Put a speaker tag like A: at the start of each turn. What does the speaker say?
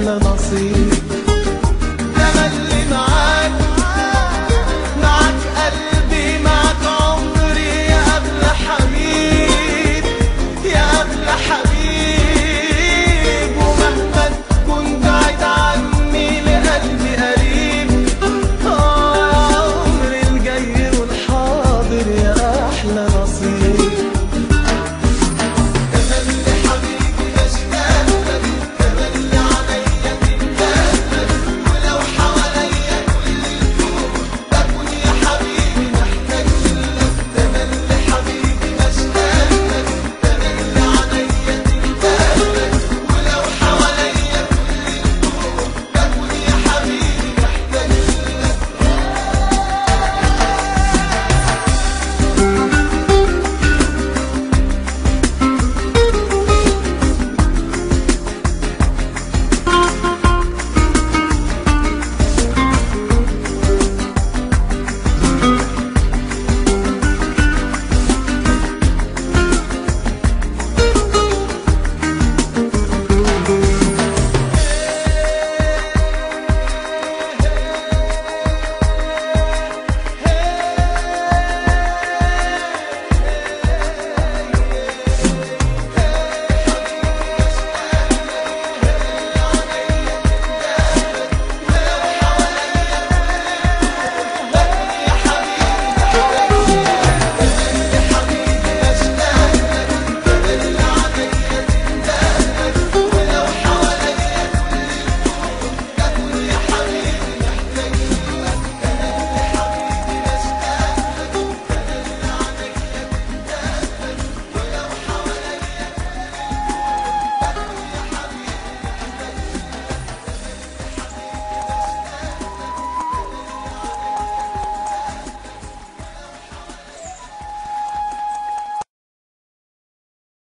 A: أحلى نصيب